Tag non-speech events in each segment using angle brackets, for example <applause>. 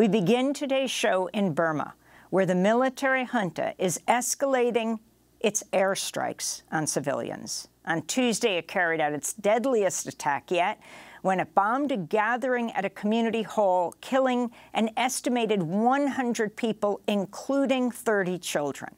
We begin today's show in Burma, where the military junta is escalating its airstrikes on civilians. On Tuesday, it carried out its deadliest attack yet when it bombed a gathering at a community hall, killing an estimated 100 people, including 30 children.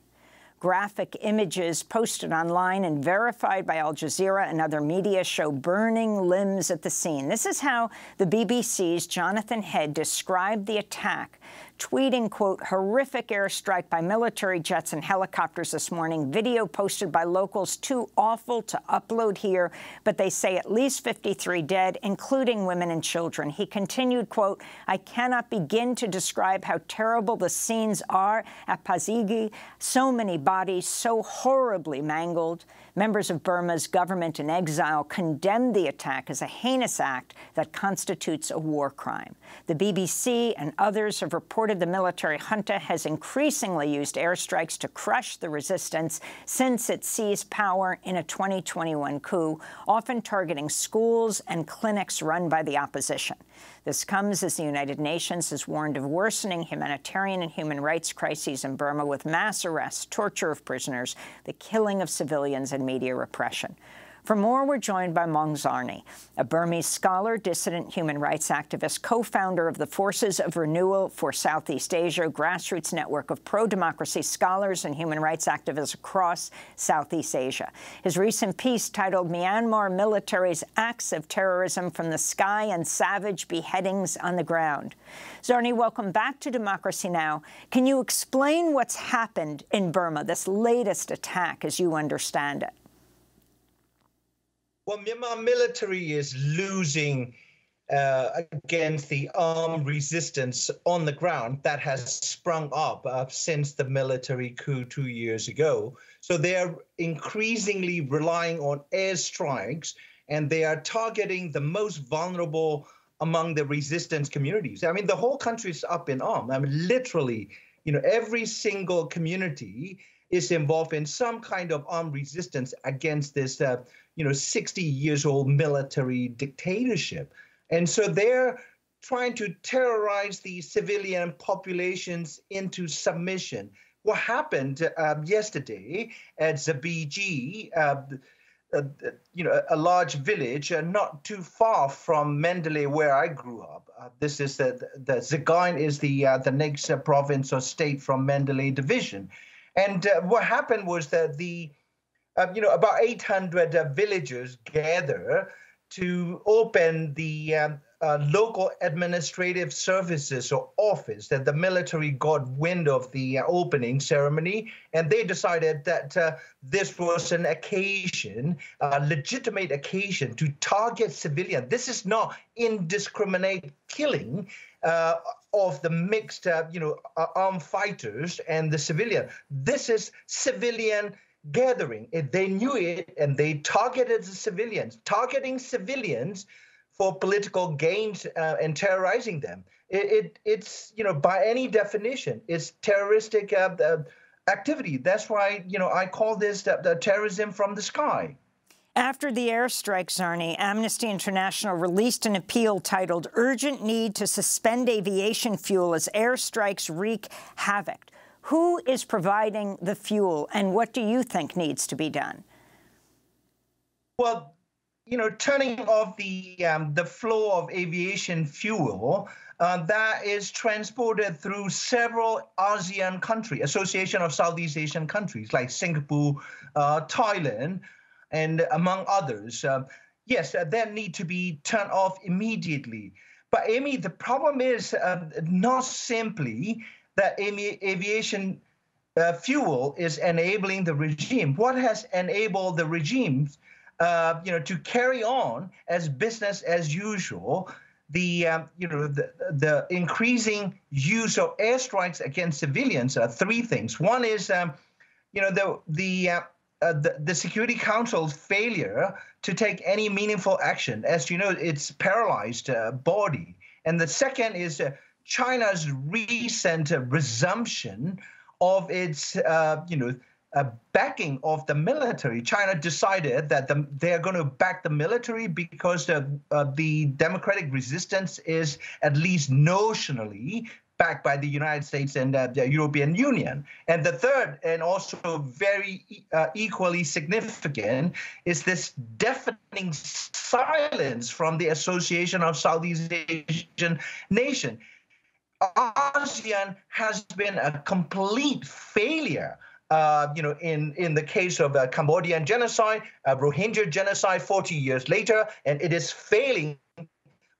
Graphic images posted online and verified by Al Jazeera and other media show burning limbs at the scene. This is how the BBC's Jonathan Head described the attack tweeting, quote, horrific airstrike by military jets and helicopters this morning. Video posted by locals, too awful to upload here, but they say at least 53 dead, including women and children. He continued, quote, I cannot begin to describe how terrible the scenes are at Pazigyi. So many bodies, so horribly mangled. Members of Burma's government in exile condemned the attack as a heinous act that constitutes a war crime. The BBC and others have reported the military junta has increasingly used airstrikes to crush the resistance since it seized power in a 2021 coup, often targeting schools and clinics run by the opposition. This comes as the United Nations has warned of worsening humanitarian and human rights crises in Burma with mass arrests, torture of prisoners, the killing of civilians, and media repression. For more, we're joined by Maung Zarni, a Burmese scholar, dissident human rights activist, co-founder of the Forces of Renewal for Southeast Asia, grassroots network of pro-democracy scholars and human rights activists across Southeast Asia. His recent piece titled Myanmar Military's Acts of Terrorism from the Sky and Savage Beheadings on the Ground. Zarni, welcome back to Democracy Now! Can you explain what's happened in Burma, this latest attack, as you understand it? Well, Myanmar military is losing uh, against the armed resistance on the ground that has sprung up uh, since the military coup two years ago. So they are increasingly relying on airstrikes and they are targeting the most vulnerable among the resistance communities. I mean, the whole country is up in arms. I mean, literally, you know, every single community is involved in some kind of armed resistance against this uh, you know 60 years old military dictatorship and so they're trying to terrorize the civilian populations into submission what happened uh, yesterday at Zabiji, uh, uh, you know, a large village uh, not too far from Mandalay, where I grew up. Uh, this is the the Sagaing is the uh, the next province or state from Mandalay division, and what happened was that the uh, you know, about 800 uh, villagers gather to open the um, uh, local administrative services or office that the military got wind of the uh, opening ceremony and they decided that uh, this was an occasion a legitimate occasion to target civilians this is not indiscriminate killing uh, of the mixed uh, you know armed fighters and the civilian. This is civilian gathering. They knew it and they targeted the civilians, targeting civilians for political gains uh, and terrorizing them. It, it, it's, you know, by any definition, it's terroristic uh, uh, activity. That's why, you know, I call this the, the terrorism from the sky. After the airstrikes, Zarni, Amnesty International released an appeal titled Urgent Need to Suspend Aviation Fuel as Airstrikes Wreak Havoc. Who is providing the fuel, and what do you think needs to be done? Well, you know, turning off the um, the flow of aviation fuel uh, that is transported through several ASEAN countries, Association of Southeast Asian countries like Singapore, uh, Thailand, and among others. Uh, yes, that need to be turned off immediately. But Amy, the problem is uh, not simply that aviation uh, fuel is enabling the regime. What has enabled the regimes, uh, you know, to carry on as business as usual? The um, you know the, the increasing use of airstrikes against civilians are three things. One is um, you know the the, uh, uh, the the Security Council's failure to take any meaningful action. As you know, it's paralyzed uh, body. And the second is uh, China's recent resumption of its, uh, you know, uh, backing of the military. China decided that the, they're going to back the military because the, uh, the democratic resistance is at least notionally backed by the United States and uh, the European Union. And the third, and also very uh, equally significant, is this deafening silence from the Association of Southeast Asian Nation. ASEAN has been a complete failure uh, you know, in, in the case of uh, Cambodian genocide, uh, Rohingya genocide 40 years later, and it is failing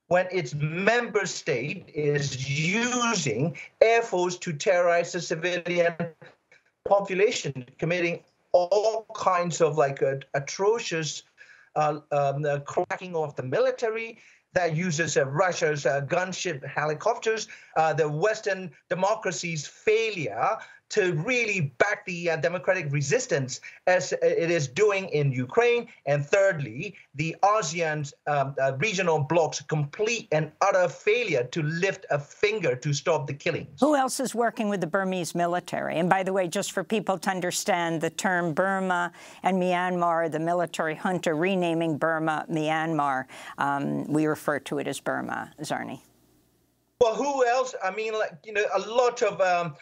when its member state is using air force to terrorize the civilian population, committing all kinds of like uh, atrocious uh, um, cracking of the military, that uses uh, Russia's uh, gunship helicopters, uh, the Western democracy's failure to really back the uh, democratic resistance as it is doing in Ukraine. And thirdly, the ASEAN um, uh, regional bloc's complete and utter failure to lift a finger to stop the killings. Who else is working with the Burmese military? And by the way, just for people to understand the term Burma and Myanmar, the military junta renaming Burma Myanmar, um, we refer to it as Burma, Zarni. Well, who else? I mean, like, you know, a lot of um,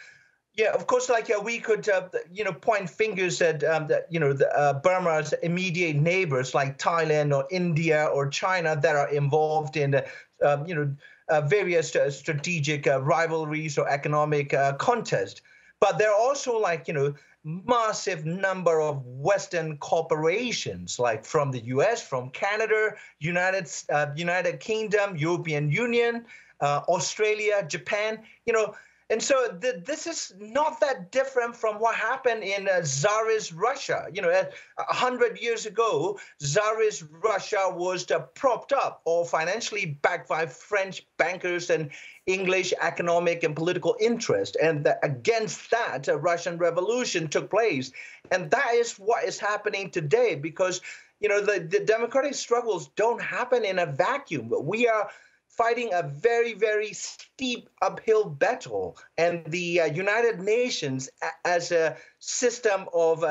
yeah, of course. Like uh, we could, uh, you know, point fingers at um, you know the, uh, Burma's immediate neighbors like Thailand or India or China that are involved in, um, you know, uh, various uh, strategic uh, rivalries or economic contests. But they're also like you know massive number of Western corporations, like from the U.S., from Canada, United uh, United Kingdom, European Union, uh, Australia, Japan. You know and so th- this is not that different from what happened in uh, Tsarist Russia. You know, a hundred years ago, Tsarist Russia was uh, propped up or financially backed by French bankers and English economic and political interest. And against that, a Russian Revolution took place. And that is what is happening today because, you know, the, the democratic struggles don't happen in a vacuum. We are fighting a very, very steep uphill battle. And the uh, United Nations, as a system of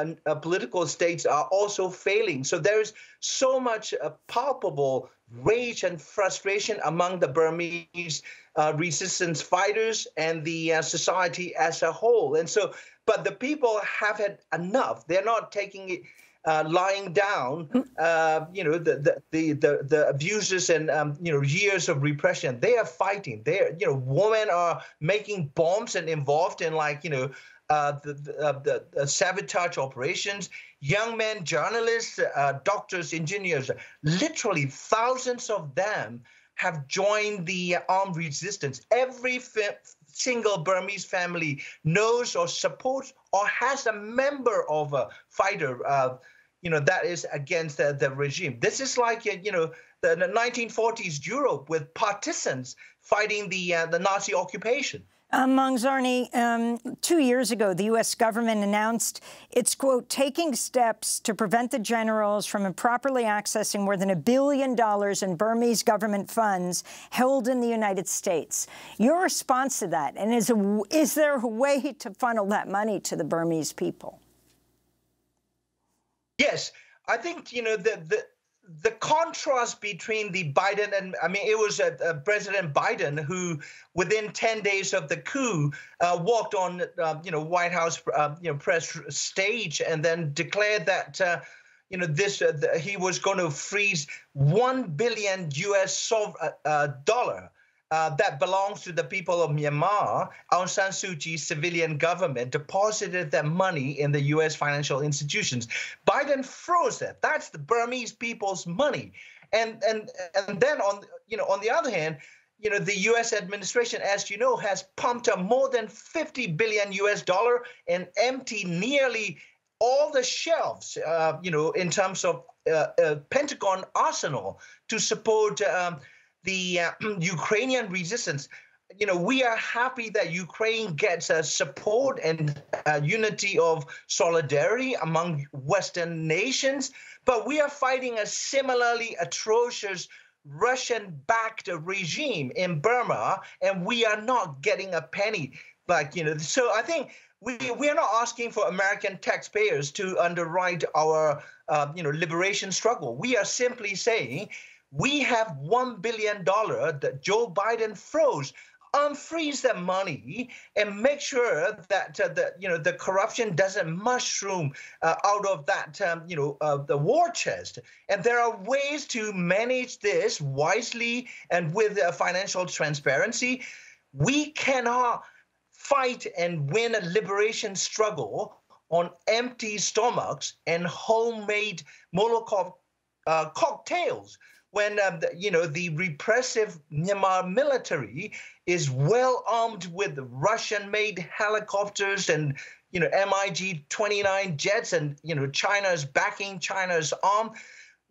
political states, are also failing. So there's so much uh, palpable rage and frustration among the Burmese uh, resistance fighters and the uh, society as a whole. And so, but the people have had enough. They're not taking it uh, lying down, hmm. uh, you know, the, the, the, the, the abuses and, um, you know, years of repression. They are fighting. They are, you know, women are making bombs and involved in like, you know, uh, the, the, uh, the, the, sabotage operations, young men, journalists, uh, doctors, engineers, literally thousands of them have joined the armed resistance. Every single Burmese family knows or supports or has a member of a fighter, uh, you know, that is against the, the regime. This is like, uh, you know, the, the 1940s Europe with partisans fighting the, uh, the Nazi occupation. Maung Zarni, um, two years ago, the U.S. government announced it's, quote, taking steps to prevent the generals from improperly accessing more than a billion dollars in Burmese government funds held in the United States. Your response to that, and is, a, is there a way to funnel that money to the Burmese people? Yes. I think, you know, the, the the contrast between the Biden and I mean, it was uh, uh, President Biden who, within ten days of the coup, uh, walked on uh, you know White House uh, you know press stage and then declared that uh, you know this the, he was going to freeze one billion U.S. dollar uh, that belongs to the people of Myanmar, Aung San Suu Kyi's civilian government deposited that money in the U.S. financial institutions. Biden froze it. That's the Burmese people's money. And and and then on you know on the other hand, you know the U.S. administration, as you know, has pumped up more than 50 billion U.S. dollar and emptied nearly all the shelves, uh, you know, in terms of uh, uh Pentagon arsenal to support. Um, the uh, <clears throat> Ukrainian resistance, you know, we are happy that Ukraine gets a support and unity of solidarity among Western nations, but we are fighting a similarly atrocious Russian-backed regime in Burma, and we are not getting a penny. Like you know, so I think we we are not asking for American taxpayers to underwrite our uh, you know liberation struggle. We are simply saying we have $1 billion that Joe Biden froze. unfreeze the money and make sure that uh, the you know the corruption doesn't mushroom uh, out of that um, you know uh, the war chest. And there are ways to manage this wisely and with uh, financial transparency. We cannot fight and win a liberation struggle on empty stomachs and homemade Molotov uh, cocktails when uh, the, you know the repressive Myanmar military is well armed with Russian-made helicopters and you know MiG-29 jets, and you know China's backing China's arm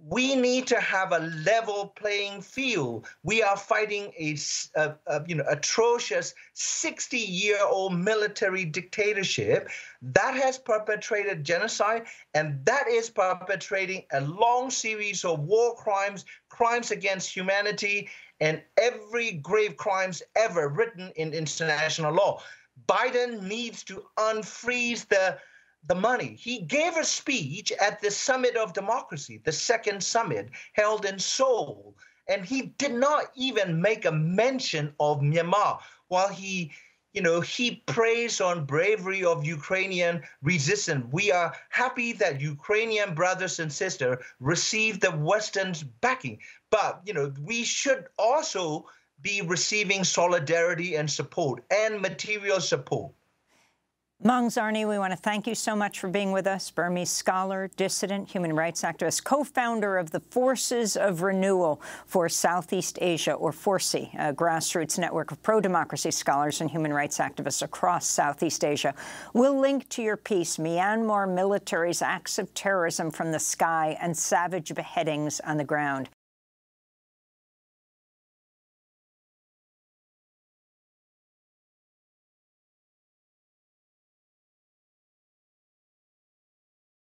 we need to have a level playing field. We are fighting a, a, a you know atrocious 60-year-old military dictatorship that has perpetrated genocide and that is perpetrating a long series of war crimes, crimes against humanity, and every grave crimes ever written in international law. Biden needs to unfreeze the the money. He gave a speech at the Summit of Democracy, the second summit held in Seoul, and he did not even make a mention of Myanmar while he you know, he praised on bravery of Ukrainian resistance. We are happy that Ukrainian brothers and sisters received the Western's backing. But, you know, we should also be receiving solidarity and support and material support. Maung Zarni, we want to thank you so much for being with us. Burmese scholar, dissident, human rights activist, co-founder of the Forces of Renewal for Southeast Asia, or FORCE, a grassroots network of pro-democracy scholars and human rights activists across Southeast Asia. We'll link to your piece, Myanmar Military's Acts of Terrorism from the Sky and Savage Beheadings on the Ground.